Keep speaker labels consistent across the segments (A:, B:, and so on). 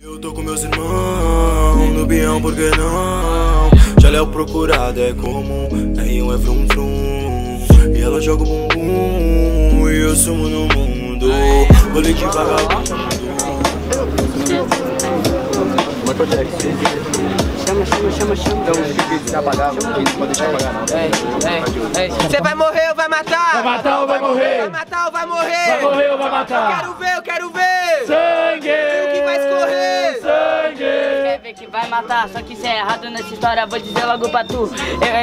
A: Eu tô com meus irmãos no bião, por que não? Já é o procurado, é comum, R1 é vrum vrum E ela joga o bumbum e eu sumo no mundo Rolê de vagabundo
B: Chama, chama, chama, chama.
C: Então, o que trabalhar, não pode deixar não.
B: É, é, é. Você vai morrer ou vai matar?
D: Vai matar ou vai morrer?
B: Vai matar ou vai morrer?
D: Vai morrer ou vai matar?
B: Quero ver, eu quero ver.
D: Sangue!
B: O que vai escorrer?
E: Ver que vai matar, só que cê é errado nessa história, vou dizer logo pra tu.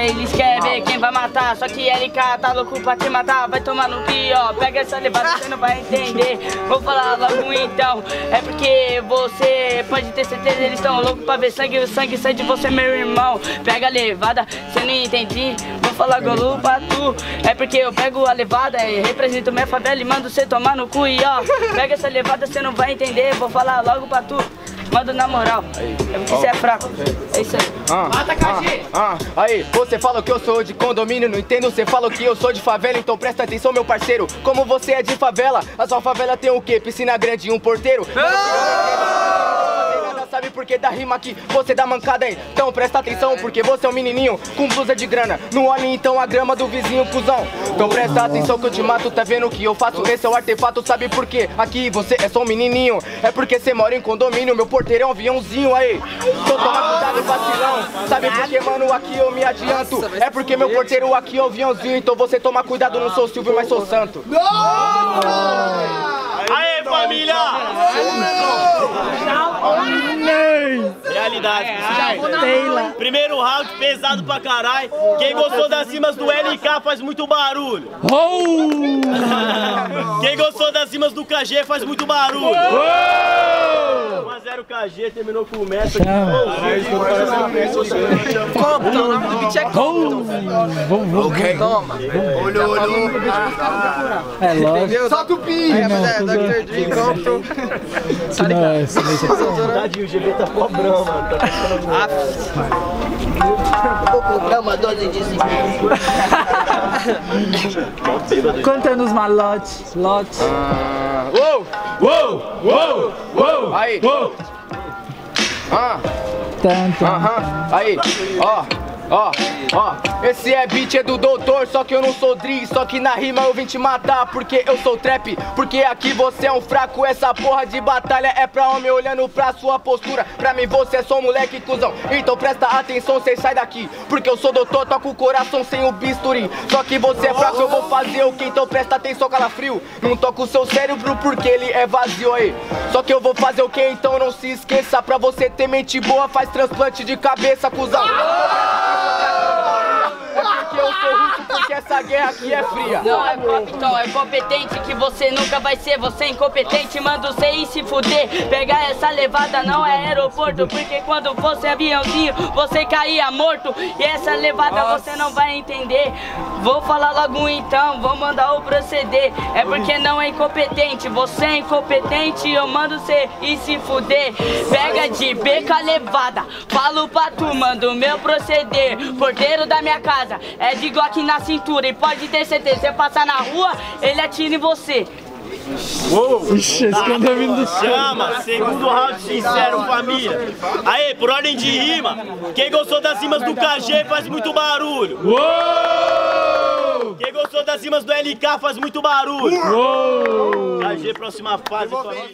E: Eles querem ver quem vai matar, só que LK tá louco pra te matar, vai tomar no ó. Pega essa levada, você não vai entender. Vou falar logo então, é porque você pode ter certeza, eles estão loucos pra ver sangue, o sangue sai de você, meu irmão. Pega a levada, cê não entendi. Vou falar golu pra tu, é porque eu pego a levada e represento minha favela e mando cê tomar no cu e ó. Pega essa levada, cê não vai entender, vou falar logo pra tu. Manda na moral, é porque você é fraco. É isso aí.
C: Ah, ah, ah, aí, você fala que eu sou de condomínio, não entendo, você fala que eu sou de favela, então presta atenção, meu parceiro. Como você é de favela, a sua favela tem o quê? Piscina grande e um porteiro? Sabe por que da rima aqui? Você dá mancada aí. Então presta atenção, porque você é um menininho com blusa de grana. Não olhe então a grama do vizinho, cuzão. Então presta atenção que eu te mato, tá vendo o que eu faço? Esse é o artefato, sabe por quê? Aqui você é só um menininho. É porque você mora em condomínio, meu porteiro é um aviãozinho aí. Então toma cuidado, vacilão. Sabe por que, mano, aqui eu me adianto? É porque meu porteiro aqui é o aviãozinho. Então você toma cuidado, não sou Silvio, mas sou santo.
F: Aê, família! Realidade. Primeiro round pesado pra caralho. Quem gostou das rimas do LK faz muito barulho.
D: Oh!
F: Quem gostou das rimas do KG faz muito barulho. 1x0 KG, terminou com o Messi.
B: Compton, o nome do beat é Compton.
D: Vamos, vamos.
B: Toma.
A: Olho, olho
D: É lógico.
B: Solta o pi. Rapaziada, Dr. Dre, Compton.
D: É silêncio.
F: Tadinho, o GV tá cobrão, mano. Tá
B: Vou comprar uma dose de cigarro.
D: Quanto é nos malotes? Lotes.
C: Ah, uou!
D: Uou! Uou! Uou!
C: Aí.
D: Uou!
C: Ah!
D: Tanto.
C: Aham, aí, ó, ó, ó. Esse é beat é do doutor, só que eu não sou Dri. Só que na rima eu vim te matar, porque eu sou trap. Porque aqui você é um fraco, essa porra de batalha é pra homem olhando pra sua postura. Pra mim você é só um moleque cuzão. Então presta atenção, cê sai daqui. Porque eu sou doutor, toco o coração sem o bisturi. Só que você é fraco, eu vou fazer o que? Então presta atenção, calafrio. Não toca o seu cérebro porque ele é vazio aí. Só que eu vou fazer o que? Então não se esqueça. Pra você ter mente boa, faz transplante de cabeça, cuzão. É porque eu sou russo, porque essa guerra aqui é fria.
E: Não é então é competente que você nunca vai ser, você é incompetente, manda você ir se fuder. Pegar essa levada não é aeroporto, porque quando fosse aviãozinho você caía morto. E essa levada você não vai entender. Vou falar logo então, vou mandar o proceder. É porque não é incompetente, você é incompetente, eu mando você ir se fuder. Pega de beca levada, falo pra tu, mando o meu proceder. Porteiro da minha casa é de Glock na cintura e pode ter certeza, você passar na rua, ele atira em você.
D: Ixi, esse condomínio do
F: Chama, segundo round sincero, família. Aê, por ordem de rima, quem gostou das rimas do KG faz muito barulho.
D: Uou!
F: Quem gostou das rimas do LK faz muito barulho.
D: Uou!
F: KG, próxima fase, família.